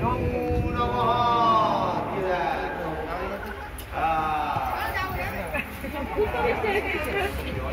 아, 이거